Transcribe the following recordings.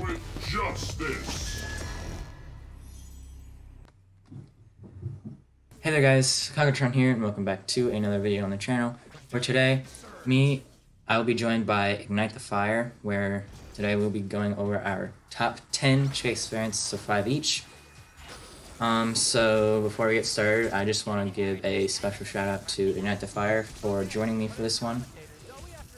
with justice. Hey there guys, Conquertron here and welcome back to another video on the channel. For today, me, I will be joined by Ignight the Fire, where today we'll be going over our top 10 chase variants, so 5 each. Um, so before we get started, I just want to give a special shout out to Ignight the Fire for joining me for this one,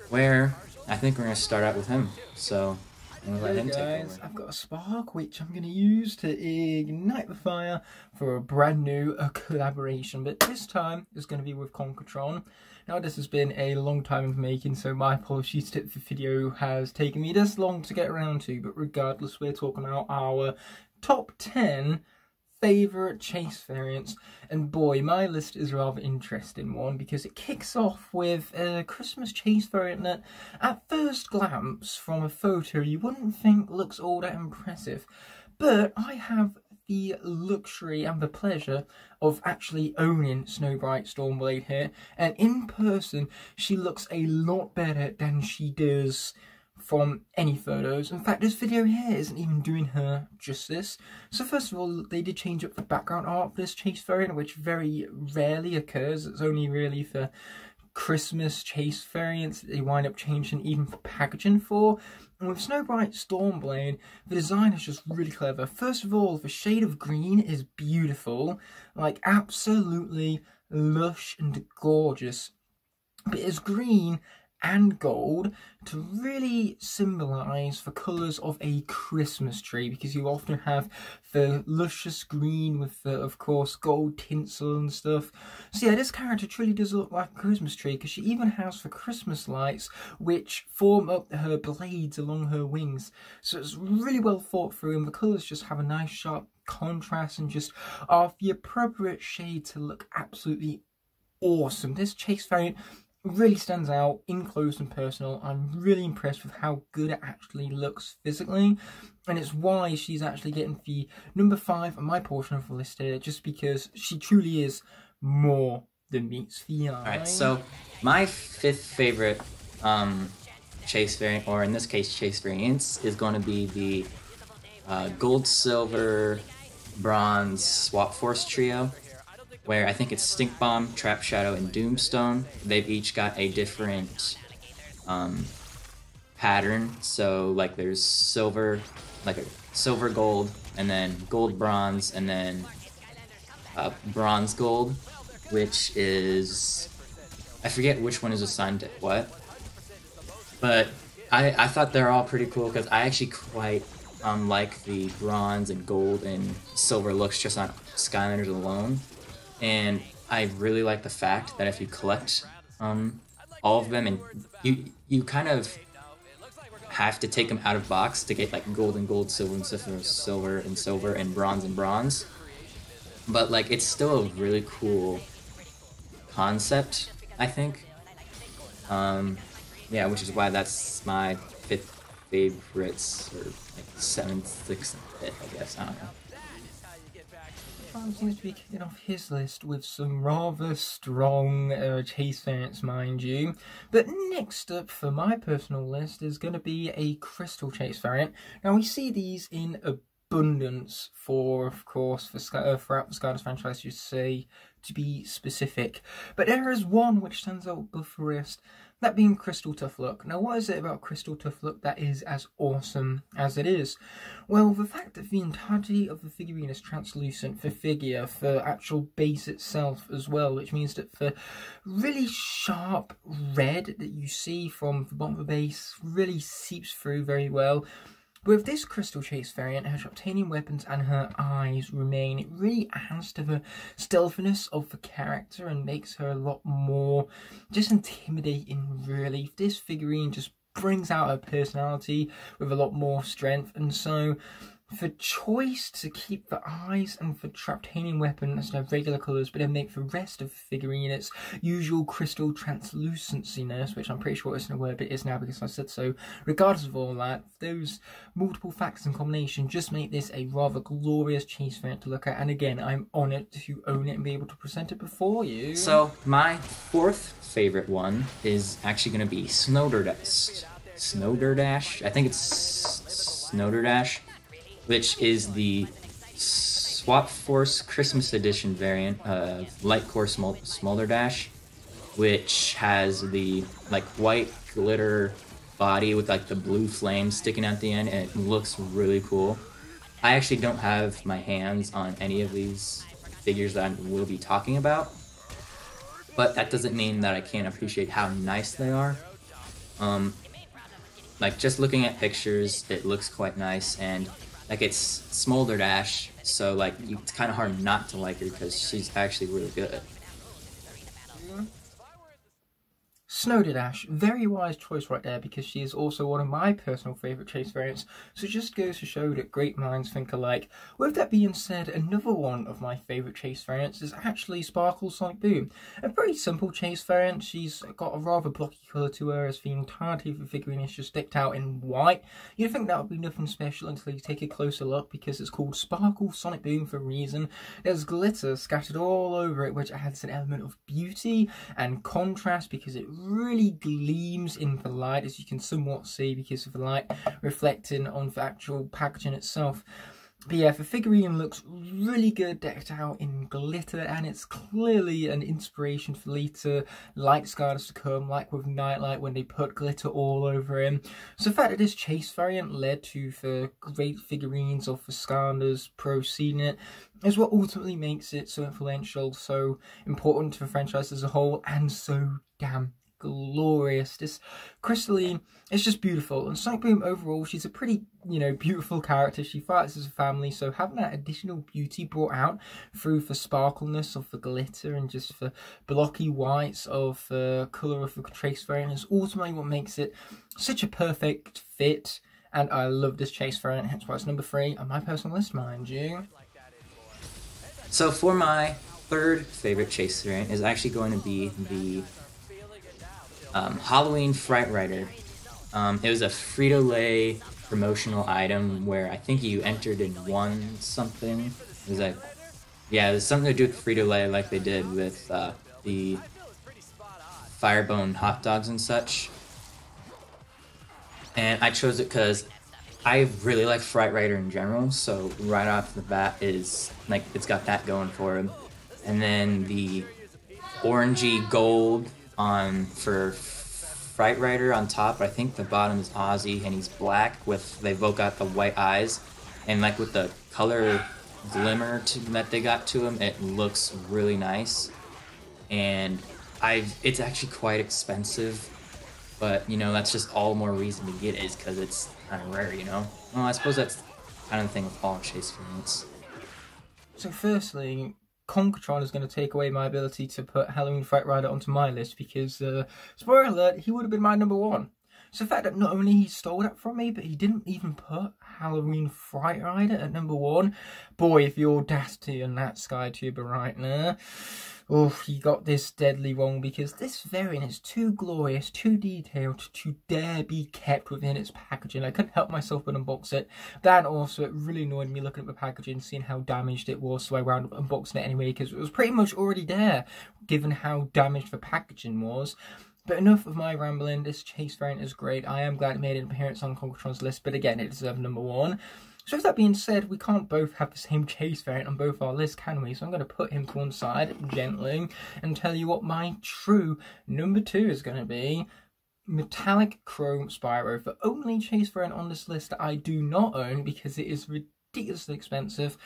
where I think we're going to start out with him, so I'm going to let Hey guys. I've got a spark which I'm going to use to ignite the fire for a brand new uh, collaboration, but this time it's going to be with Conquertron. Now this has been a long time in the making, so my apologies if the video has taken me this long to get around to, but regardless, we're talking about our top 10 favourite chase variants. And boy, my list is a rather interesting one because it kicks off with a Christmas chase variant that, at first glance, from a photo, you wouldn't think looks all that impressive. But I have the luxury and the pleasure of actually owning Snowbright Stormblade here, and in person, she looks a lot better than she does from any photos. In fact, this video here isn't even doing her justice. So first of all, they did change up the background art for this chase variant, which very rarely occurs. It's only really for Christmas chase variants they wind up changing even for packaging for. And with Snowbright Stormblade, the design is just really clever. First of all, the shade of green is beautiful, like absolutely lush and gorgeous. But it's green and gold to really symbolize the colors of a Christmas tree because you often have the luscious green with the, of course, gold tinsel and stuff. So yeah, this character truly does look like a Christmas tree because she even has the Christmas lights which form up her blades along her wings. So it's really well thought through and the colors just have a nice sharp contrast and just are the appropriate shade to look absolutely awesome. This chase variant really stands out in close and personal. I'm really impressed with how good it actually looks physically, and it's why she's actually getting the number five on my portion of the list here, just because she truly is more than meets the eye. Alright, so my fifth favorite um, chase variant, or in this case chase variants, is going to be the uh, gold, silver, bronze swap force trio, where I think it's Stink Bomb, Trap Shadow, and Doomstone. They've each got a different um, pattern. So like there's silver, like a silver gold, and then gold bronze, and then uh, bronze gold, which is I forget which one is assigned to what, but I I thought they're all pretty cool because I actually quite um like the bronze and gold and silver looks just on Skylanders alone, and I really like the fact that if you collect um all of them and you you kind of have to take them out of box to get like gold and gold, silver and silver, silver and silver, and bronze and bronze. But like it's still a really cool concept, I think. Um, yeah, which is why that's my fifth favorites, or like seventh, sixth, fifth, I guess. I don't know. Seems to be kicking off his list with some rather strong uh, chase variants, mind you. But next up for my personal list is going to be a crystal chase variant. Now we see these in abundance for, of course, for uh, throughout the Skylanders franchise, you say, to be specific. But there is one which stands out above the rest, that being Crystal Tuff Luck. Now, what is it about Crystal Tuff Luck that is as awesome as it is? Well, the fact that the entirety of the figurine is translucent for figure, for actual base itself as well, which means that the really sharp red that you see from the bottom of the base really seeps through very well. With this Crystal Chase variant, her obtaining weapons and her eyes remain. It really adds to the stealthiness of the character and makes her a lot more just intimidating, really. This figurine just brings out her personality with a lot more strength, and so the choice to keep the eyes and the Traptanian weapon as their regular colours, but then make the rest of the figurine its usual crystal translucenciness, which I'm pretty sure isn't a word, but it is now because I said so. Regardless of all that, those multiple factors in combination just make this a rather glorious chase variant to look at. And again, I'm honoured to own it and be able to present it before you. So my fourth favorite one is actually going to be Snowderdash. Snowderdash. I think it's Snowderdash, which is the Swap Force Christmas Edition variant of Light Core Smolderdash, which has the like white glitter body with like the blue flame sticking out the end, and it looks really cool. I actually don't have my hands on any of these figures that I will be talking about, but that doesn't mean that I can't appreciate how nice they are. Um, like just looking at pictures, it looks quite nice, and like it's Smolderdash, so like it's kind of hard not to like her because she's actually really good. Snowderdash, very wise choice right there because she is also one of my personal favourite chase variants, so just goes to show that great minds think alike. With that being said, another one of my favourite chase variants is actually Sparkle Sonic Boom. A pretty simple chase variant, she's got a rather blocky colour to her as the entirety of the figurine is just decked out in white. You'd think that would be nothing special until you take a closer look because it's called Sparkle Sonic Boom for a reason. There's glitter scattered all over it which adds an element of beauty and contrast because it really gleams in the light, as you can somewhat see because of the light reflecting on the actual packaging itself. But yeah, the figurine looks really good, decked out in glitter, and it's clearly an inspiration for later light Scarlets to come, like with Nightlight when they put glitter all over him. So the fact that this chase variant led to the great figurines of the Skylanders proceeding it is what ultimately makes it so influential, so important to the franchise as a whole, and so damn glorious. This Crystalline it's just beautiful. And Sonic Boom overall, she's a pretty, you know, beautiful character. She fights as a family, so having that additional beauty brought out through the sparkleness of the glitter and just the blocky whites of the colour of the chase variant is ultimately what makes it such a perfect fit. And I love this chase variant, hence why it's number three on my personal list, mind you. So for my third favorite chase variant is actually going to be the um, Halloween Fright Rider. Um, it was a Frito Lay promotional item where I think you entered and won something. It was like, yeah, it was something to do with Frito Lay, like they did with uh, the Firebone hot dogs and such. And I chose it because I really like Fright Rider in general, so right off the bat is like it's got that going for him. And then the orangey gold on for Fright Rider on top. I think the bottom is Ozzy, and he's black with they've both got the white eyes, and like with the color glimmer to, that they got to him, it looks really nice. And I've it's actually quite expensive, but you know that's just all more reason to get it is because it's kind of rare, you know. Well, I suppose that's kind of the thing with all chase variants. So, firstly, Conquertron is going to take away my ability to put Halloween Fright Rider onto my list because, uh, spoiler alert, he would have been my number one. So the fact that not only he stole that from me, but he didn't even put Halloween Fright Rider at number one. Boy, if the audacity on that Skytuber right now. Oh, he got this deadly wrong because this variant is too glorious, too detailed to dare be kept within its packaging. I couldn't help myself but unbox it. That also, it really annoyed me looking at the packaging, seeing how damaged it was, so I wound up unboxing it anyway because it was pretty much already there, given how damaged the packaging was. But enough of my rambling, this chase variant is great. I am glad it made an appearance on Conquertron's list, but again, it deserves number one. So with that being said, we can't both have the same chase variant on both our lists, can we? So I'm going to put him to one side gently and tell you what my true number two is going to be. Metallic Chrome Spyro, the only chase variant on this list that I do not own because it is ridiculously expensive.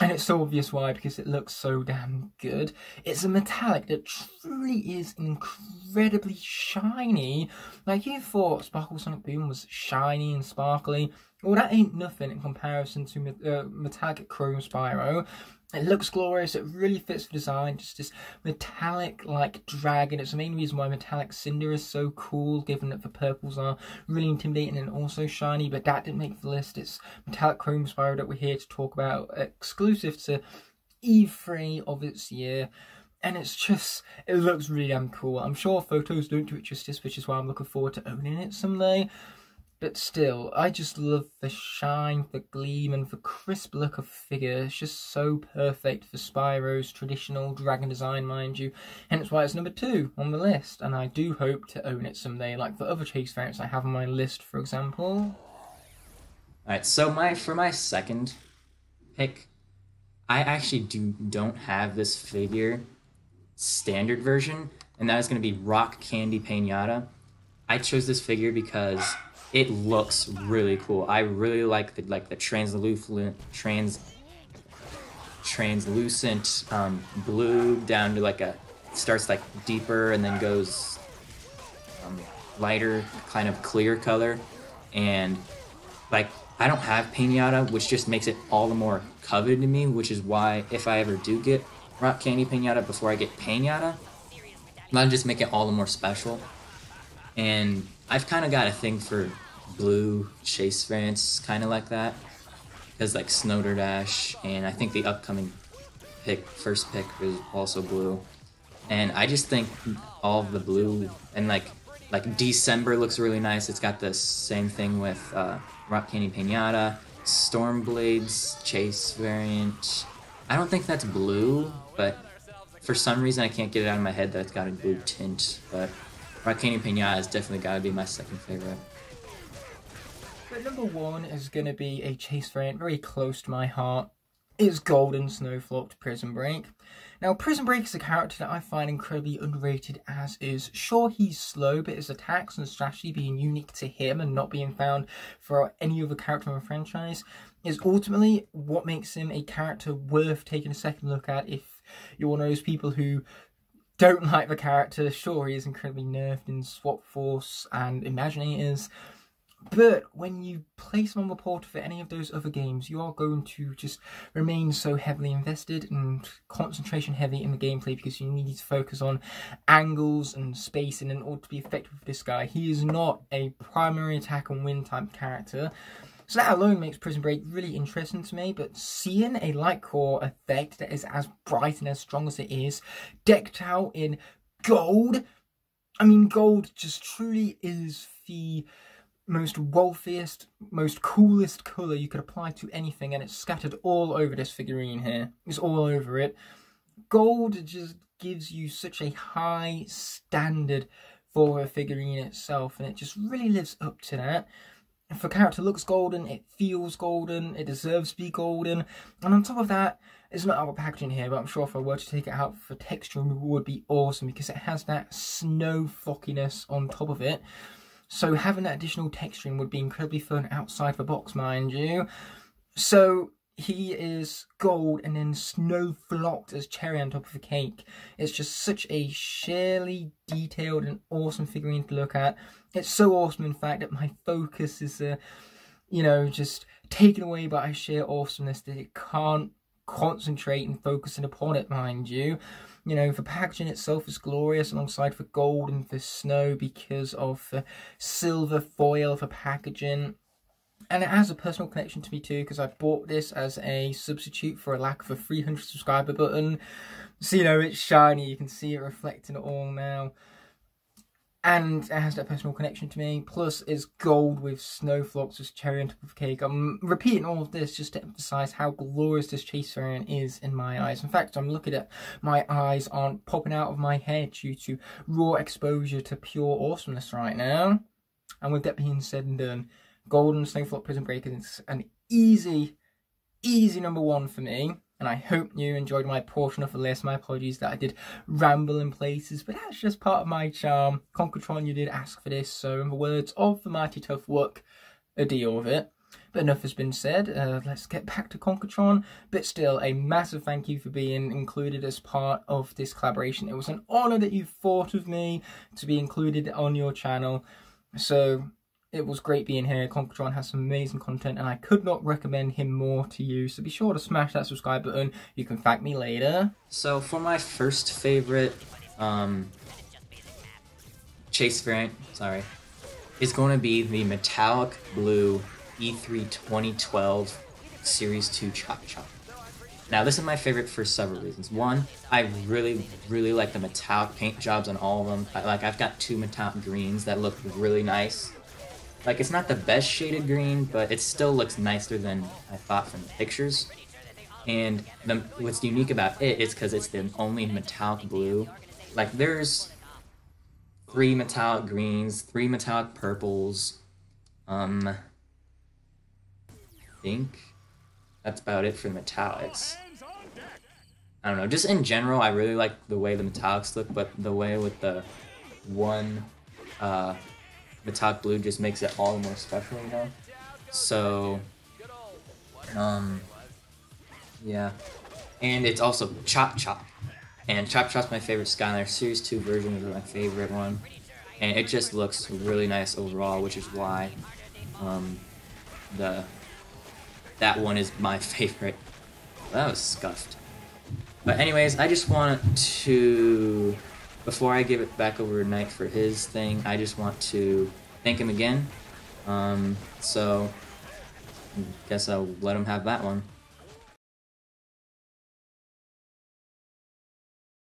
And it's so obvious why, because it looks so damn good. It's a metallic that truly is incredibly shiny. Like you thought Sparkle Sonic Boom was shiny and sparkly. Well, that ain't nothing in comparison to uh, Metallic Chrome Spyro. It looks glorious, it really fits the design, just this metallic like dragon. It's the main reason why Metallic Cynder is so cool, given that the purples are really intimidating and also shiny, but that didn't make the list. It's Metallic Chrome Spyro that we're here to talk about, exclusive to E3 of its year. And it's just, it looks really damn cool. I'm sure photos don't do it justice, which is why I'm looking forward to owning it someday. But still, I just love the shine, the gleam, and the crisp look of figure. It's just so perfect for Spyro's traditional dragon design, mind you. Hence why it's number two on the list, and I do hope to own it someday, like the other Chase variants I have on my list, for example. Alright, so my for my second pick, I actually do don't have this figure standard version, and that is going to be Rock Candy Pinata. I chose this figure because it looks really cool. I really like the like the translucent trans translucent um, blue down to like a starts like deeper and then goes um, lighter kind of clear color and like I don't have pinata which just makes it all the more coveted to me which is why if I ever do get rock candy pinata before I get pinata that'll just make it all the more special and I've kind of got a thing for blue chase variants kind of like that because like Snowderdash and I think the upcoming pick first pick is also blue and I just think all the blue and like like December looks really nice. It's got the same thing with uh, Rock Candy Pinata, Stormblades Chase variant. I don't think that's blue, but for some reason I can't get it out of my head that it's got a blue tint. But Candy Pinata has definitely got to be my second favorite. But number one is going to be a chase variant very close to my heart. Is Golden Snowflocked Prism Break. Now, Prism Break is a character that I find incredibly underrated as is. Sure, he's slow, but his attacks and strategy being unique to him and not being found for any other character in the franchise is ultimately what makes him a character worth taking a second look at if you're one of those people who don't like the character. Sure, he is incredibly nerfed in Swap Force and Imaginators, but when you place him on the portal for any of those other games, you are going to just remain so heavily invested and concentration heavy in the gameplay because you need to focus on angles and spacing in order to be effective with this guy. He is not a primary attack and win type character. So that alone makes Prism Break really interesting to me, but seeing a light core effect that is as bright and as strong as it is, decked out in gold, I mean, gold just truly is the most wealthiest, most coolest colour you could apply to anything, and it's scattered all over this figurine here. It's all over it. Gold just gives you such a high standard for a figurine itself, and it just really lives up to that. If a character looks golden, it feels golden, it deserves to be golden, and on top of that, it's not our packaging here, but I'm sure if I were to take it out for texture, it would be awesome because it has that snow flockiness on top of it. So having that additional texturing would be incredibly fun outside the box, mind you. So he is gold and then snow flocked as cherry on top of a cake. It's just such a sheerly detailed and awesome figurine to look at. It's so awesome, in fact, that my focus is, uh, you know, just taken away by sheer awesomeness that it can't concentrate and focusing upon it, mind you. You know, the packaging itself is glorious alongside the gold and the snow because of the silver foil for packaging. And it has a personal connection to me too because I bought this as a substitute for a lack of a 300 subscriber button. So, you know, it's shiny, you can see it reflecting it all now and it has that personal connection to me. Plus, it's gold with snowflakes as cherry on top of cake. I'm repeating all of this just to emphasize how glorious this chase variant is in my eyes. In fact, I'm looking at my eyes aren't popping out of my head due to raw exposure to pure awesomeness right now. And with that being said and done, Golden Snowflock Prism Break is an easy, easy number one for me and I hope you enjoyed my portion of the list. My apologies that I did ramble in places, but that's just part of my charm. Conquertron, you did ask for this, so in the words of the mighty tough work, a deal with it. But enough has been said, uh, let's get back to Conquertron. But still, a massive thank you for being included as part of this collaboration. It was an honour that you thought of me to be included on your channel. So it was great being here. Conquertron has some amazing content and I could not recommend him more to you. So be sure to smash that subscribe button. You can thank me later. So for my first favorite um, chase variant, sorry, is going to be the metallic blue E3 2012 Series 2 Chop Chop. Now this is my favorite for several reasons. One, I really, really like the metallic paint jobs on all of them. I, like I've got two metallic greens that look really nice. Like, it's not the best shaded green, but it still looks nicer than I thought from the pictures. And the, what's unique about it is because it's the only metallic blue. Like, there's three metallic greens, three metallic purples, um, think that's about it for the metallics. I don't know, just in general, I really like the way the metallics look, but the way with the one uh, metallic blue just makes it all the more special, you know? So, um, yeah. And it's also Chop Chop. And Chop Chop's my favorite Skylander. Series 2 version is my favorite one. And it just looks really nice overall, which is why um, the that one is my favorite. That was scuffed. But anyways, I just want to, before I give it back over to Knight for his thing, I just want to thank him again. Um, so, guess I'll let him have that one.